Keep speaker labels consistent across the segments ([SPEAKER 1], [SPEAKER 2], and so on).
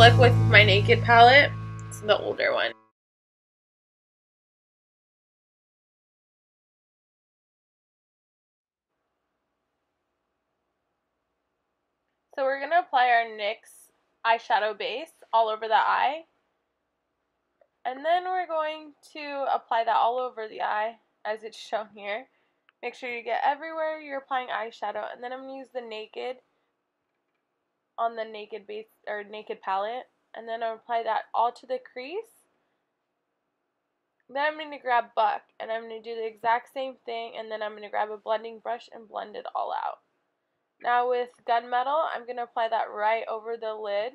[SPEAKER 1] look with my Naked palette. It's the older one. So we're going to apply our NYX eyeshadow base all over the eye. And then we're going to apply that all over the eye as it's shown here. Make sure you get everywhere you're applying eyeshadow. And then I'm going to use the Naked on the Naked base or Naked palette. And then I'll apply that all to the crease. Then I'm going to grab Buck and I'm going to do the exact same thing and then I'm going to grab a blending brush and blend it all out. Now with Gunmetal, I'm going to apply that right over the lid.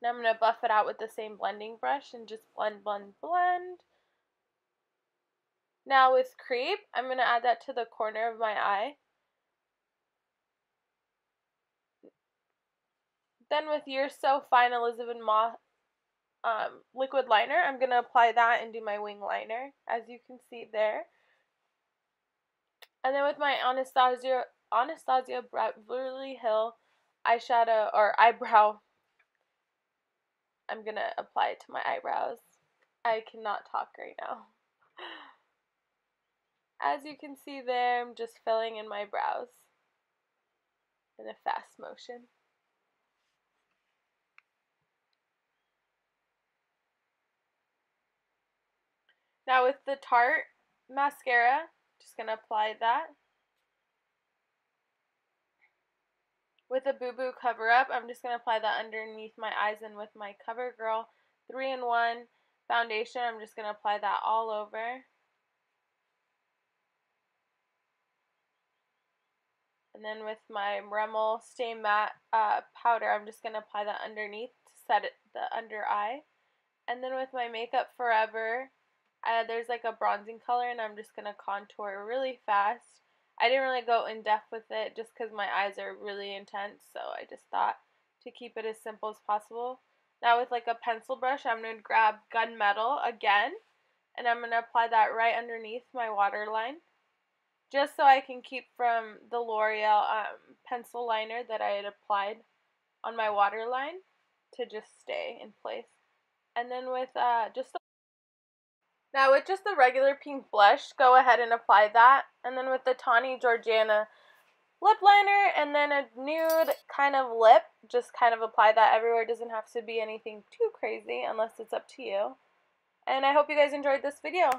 [SPEAKER 1] Now I'm going to buff it out with the same blending brush and just blend, blend, blend. Now with Creep, I'm going to add that to the corner of my eye. Then with You're So Fine Elizabeth Mott um, liquid liner, I'm going to apply that and do my wing liner, as you can see there. And then with my Anastasia Anastasia Beverly Hill eyeshadow or eyebrow, I'm going to apply it to my eyebrows. I cannot talk right now. As you can see there, I'm just filling in my brows in a fast motion. Now with the Tarte mascara, just going to apply that. With a Boo Boo cover up, I'm just going to apply that underneath my eyes and with my CoverGirl 3-in-1 foundation, I'm just going to apply that all over. And then with my Rimmel Stay Matte uh, powder, I'm just going to apply that underneath to set it the under eye. And then with my Makeup Forever uh, there's like a bronzing color and I'm just going to contour really fast. I didn't really go in depth with it just because my eyes are really intense, so I just thought to keep it as simple as possible. Now with like a pencil brush, I'm going to grab gunmetal again, and I'm going to apply that right underneath my waterline, just so I can keep from the L'Oreal um, pencil liner that I had applied on my waterline to just stay in place. And then with uh, just now with just the regular pink blush, go ahead and apply that. And then with the Tawny Jordana lip liner and then a nude kind of lip, just kind of apply that everywhere. It doesn't have to be anything too crazy unless it's up to you. And I hope you guys enjoyed this video.